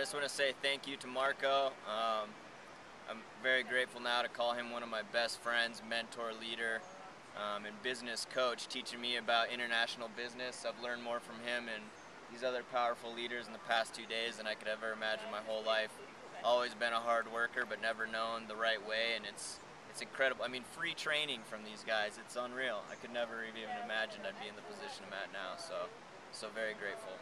I just want to say thank you to Marco. Um, I'm very grateful now to call him one of my best friends, mentor, leader, um, and business coach, teaching me about international business. I've learned more from him and these other powerful leaders in the past two days than I could ever imagine my whole life. Always been a hard worker, but never known the right way, and it's it's incredible. I mean, free training from these guys, it's unreal. I could never even imagine I'd be in the position I'm at now, so so very grateful.